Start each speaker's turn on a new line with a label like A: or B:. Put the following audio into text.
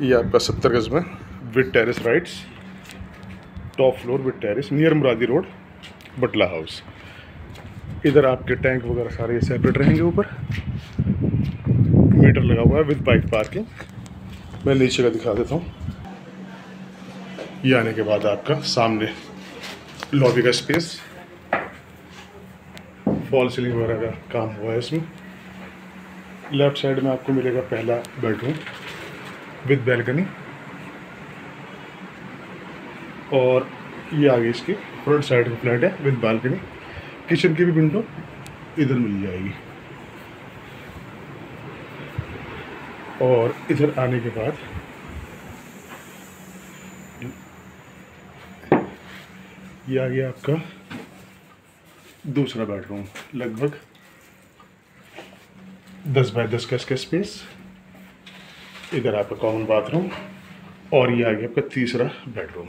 A: ये आपका सत्तर गज में। With terrace rights top floor with terrace near Muradi road Batla house इधर आपके टैंक वगैरह सारे सेपरेट रहेंगे ऊपर। मीटर लगा हुआ है विद बाइक पार्किंग मैं नीचे का दिखा देता हूँ। ये आने के बाद आपका सामने लॉबी का स्पेस फॉल सीलिंग वगैरह का काम हुआ है इसमें। लेफ़्ट साइड में आपको मिलेगा पहला बेडरूम विद बैल्कनी। और ये आगे इसकी फ्रंट साइड का फ्लैट है विद बालकनी किचन की भी विंडो इधर मिल जाएगी। और इधर आने के बाद ये आ गया आपका दूसरा बेडरूम लगभग दस बाय दस का इसका स्पेस इधर आपका कॉमन बाथरूम और ये आ गया आपका तीसरा बेडरूम